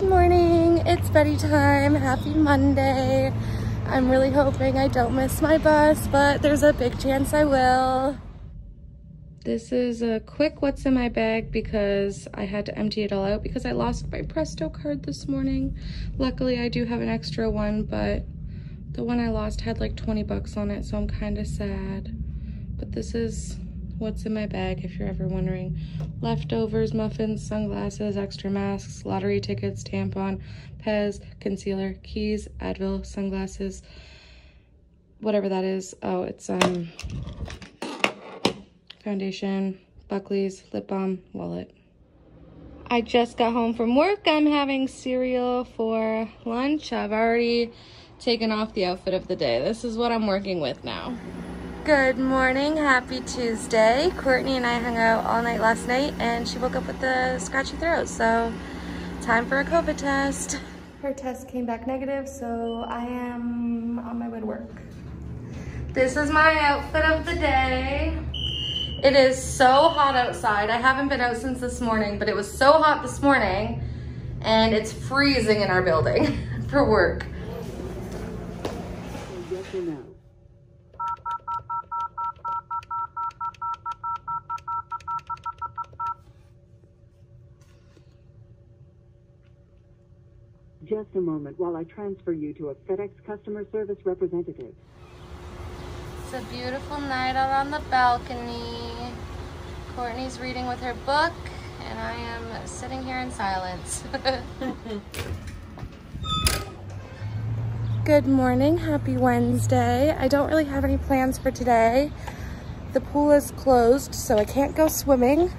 Good morning, it's Betty time. Happy Monday. I'm really hoping I don't miss my bus, but there's a big chance I will. This is a quick what's in my bag because I had to empty it all out because I lost my Presto card this morning. Luckily, I do have an extra one, but the one I lost had like 20 bucks on it, so I'm kind of sad. But this is what's in my bag if you're ever wondering. Leftovers, muffins, sunglasses, extra masks, lottery tickets, tampon, Pez, concealer, keys, Advil, sunglasses, whatever that is. Oh, it's um foundation, Buckley's, lip balm, wallet. I just got home from work. I'm having cereal for lunch. I've already taken off the outfit of the day. This is what I'm working with now. Good morning, happy Tuesday. Courtney and I hung out all night last night and she woke up with a scratchy throat, so time for a COVID test. Her test came back negative, so I am on my way to work. This is my outfit of the day. It is so hot outside. I haven't been out since this morning, but it was so hot this morning and it's freezing in our building for work. Just a moment while I transfer you to a FedEx customer service representative. It's a beautiful night out on the balcony. Courtney's reading with her book, and I am sitting here in silence. Good morning, happy Wednesday. I don't really have any plans for today. The pool is closed, so I can't go swimming.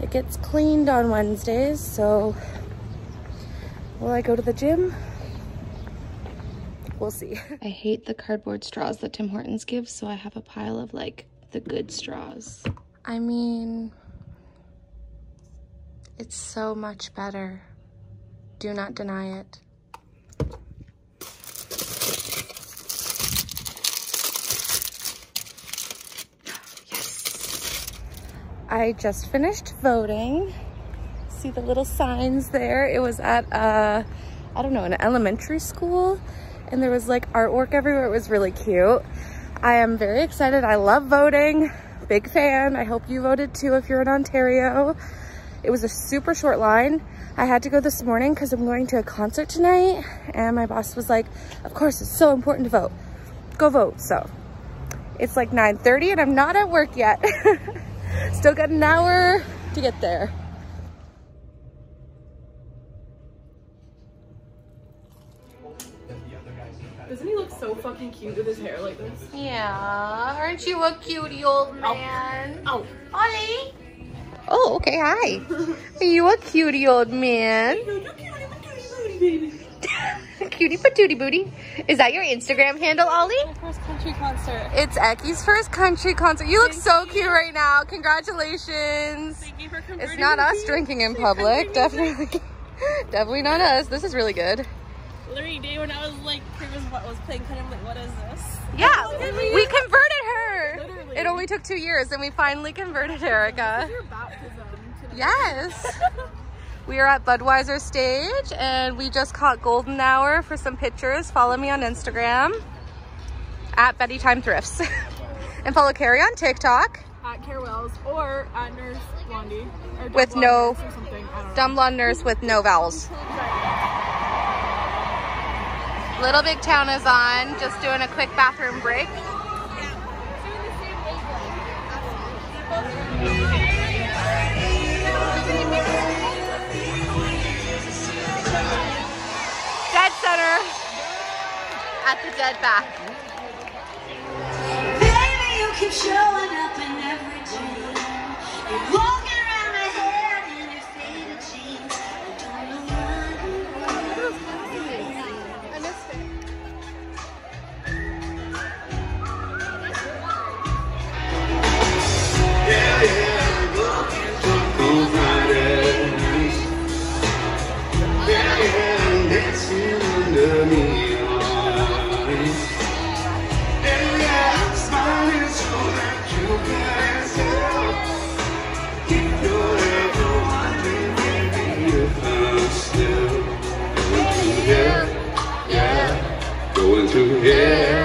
It gets cleaned on Wednesdays, so Will I go to the gym? We'll see. I hate the cardboard straws that Tim Hortons gives, so I have a pile of like the good straws. I mean, it's so much better. Do not deny it. Yes. I just finished voting see the little signs there. It was at, uh, I don't know, an elementary school. And there was like artwork everywhere. It was really cute. I am very excited. I love voting. Big fan. I hope you voted too if you're in Ontario. It was a super short line. I had to go this morning because I'm going to a concert tonight. And my boss was like, of course, it's so important to vote. Go vote. So it's like 9.30 and I'm not at work yet. Still got an hour to get there. So fucking cute with his hair like this? Yeah. Aren't you a cutie old man? Oh. oh. Ollie. Oh, okay. Hi. Are you a cutie old man? cutie patootie booty. Is that your Instagram handle, Ollie? My first country concert. It's Ecky's first country concert. You look Thank so you. cute right now. Congratulations. Thank you for It's not us drinking in public. Definitely. Definitely not us. This is really good literally day when I was like, was what was playing kind of like, what is this? Yeah, we converted her. Literally. It only took two years and we finally converted Erica. Yes. we are at Budweiser stage and we just caught golden hour for some pictures. Follow me on Instagram at Betty Time Thrifts. and follow Carrie on TikTok. At Carewells or at Nurse Blondie. with no, dumb blonde nurse with no vowels. Little Big Town is on, just doing a quick bathroom break. Dead center at the dead back. Baby, Yeah.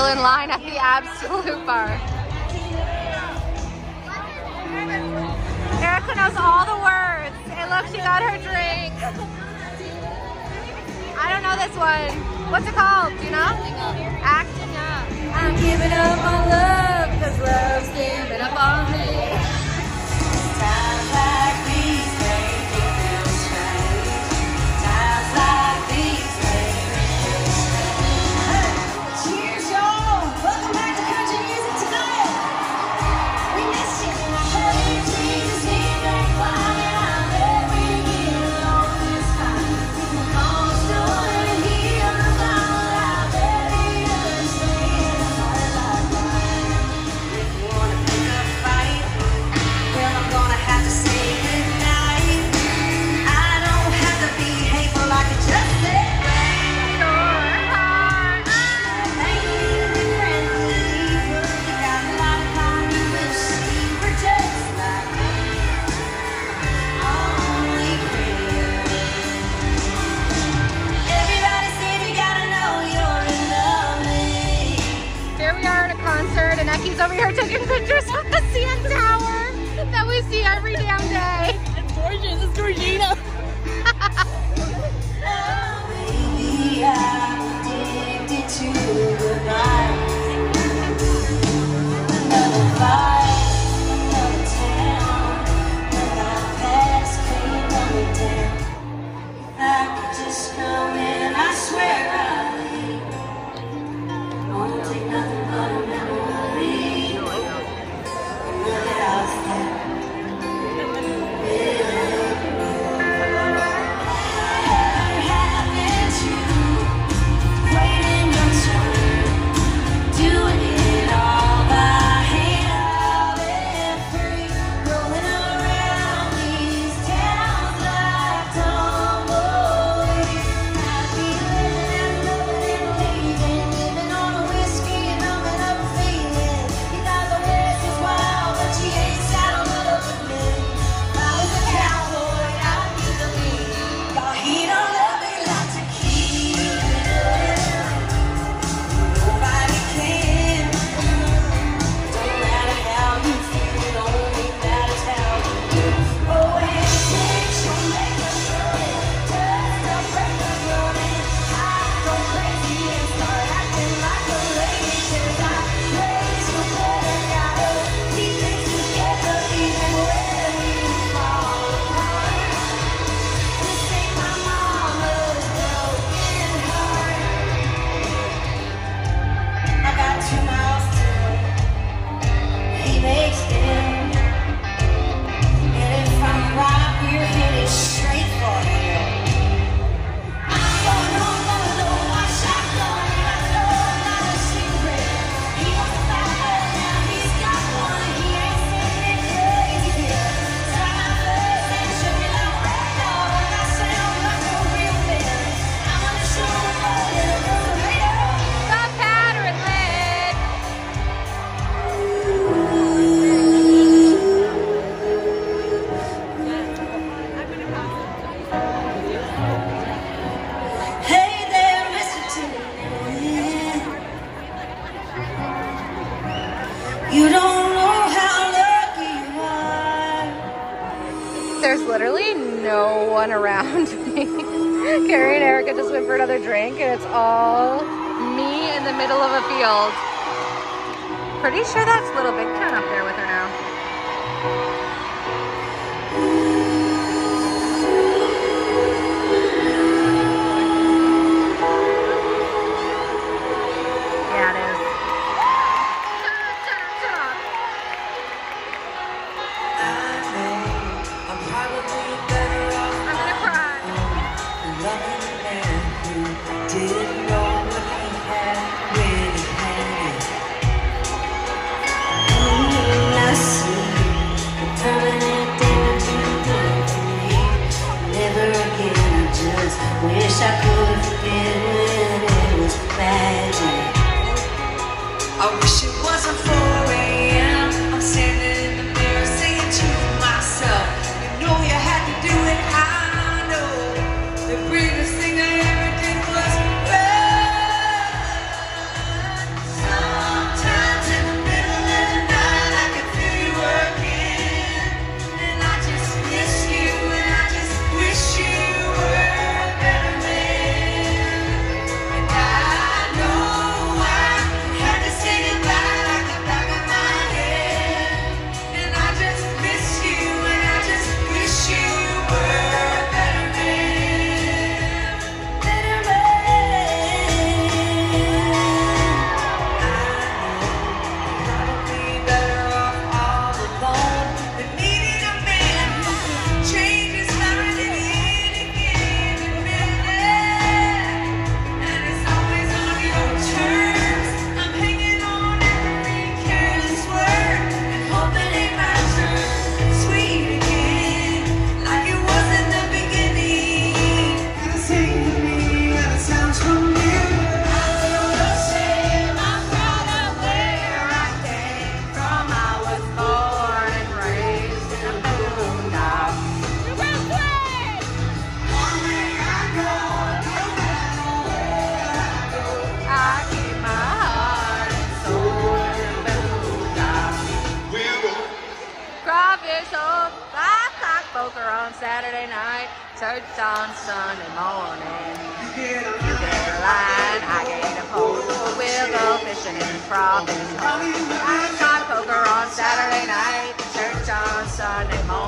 still in line at the Absolut Bar. Erica knows all the words. And look, she got her drink. I don't know this one. What's it called? Do you know? Acting Up. I'm giving up on love because love for another drink and it's all me in the middle of a field. Pretty sure that's Little Big Town up there. ao que and improv. I've got poker on Saturday night, church on Sunday morning.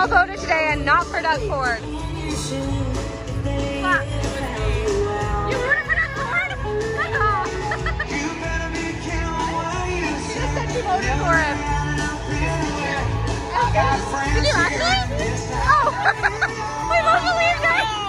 all voted today and not for Doug Ford. Fuck. Voted for him. Oh, Did you actually? Oh. we both believe that.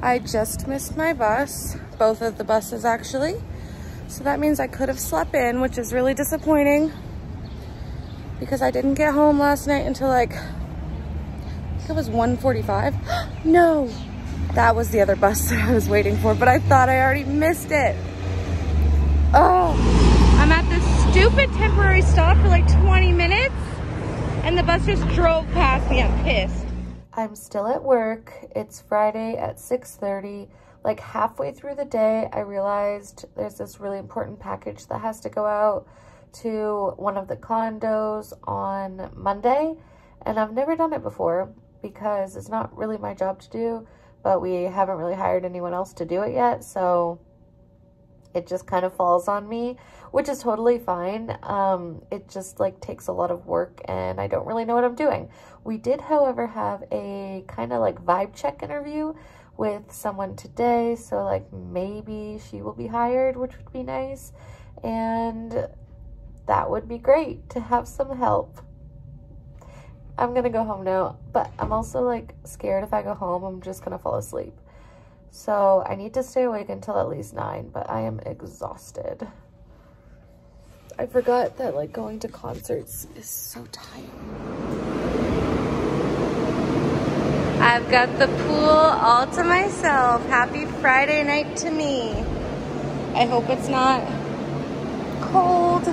I just missed my bus, both of the buses actually. So that means I could have slept in, which is really disappointing because I didn't get home last night until like, I think it was 1.45. no, that was the other bus that I was waiting for, but I thought I already missed it. Oh, I'm at this stupid temporary stop for like 20 minutes and the bus just drove past me. I'm pissed. I'm still at work. It's Friday at 6.30. Like halfway through the day, I realized there's this really important package that has to go out to one of the condos on Monday. And I've never done it before because it's not really my job to do, but we haven't really hired anyone else to do it yet. So it just kind of falls on me, which is totally fine. Um, it just like takes a lot of work and I don't really know what I'm doing. We did, however, have a kind of like vibe check interview with someone today. So like maybe she will be hired, which would be nice. And that would be great to have some help. I'm gonna go home now, but I'm also like scared if I go home, I'm just gonna fall asleep. So I need to stay awake until at least nine, but I am exhausted. I forgot that like going to concerts is so tiring. I've got the pool all to myself. Happy Friday night to me. I hope it's not cold.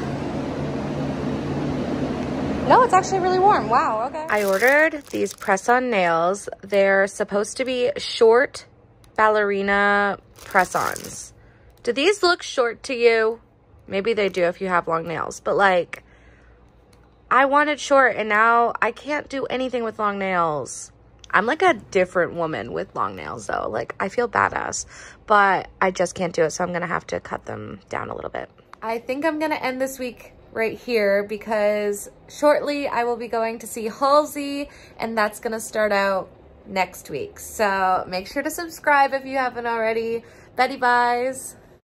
No, it's actually really warm. Wow, okay. I ordered these press-on nails. They're supposed to be short ballerina press-ons. Do these look short to you? Maybe they do if you have long nails, but like, I wanted short and now I can't do anything with long nails. I'm like a different woman with long nails though. Like, I feel badass, but I just can't do it, so I'm gonna have to cut them down a little bit. I think I'm gonna end this week right here because shortly I will be going to see Halsey and that's gonna start out next week. So make sure to subscribe if you haven't already. Betty buys.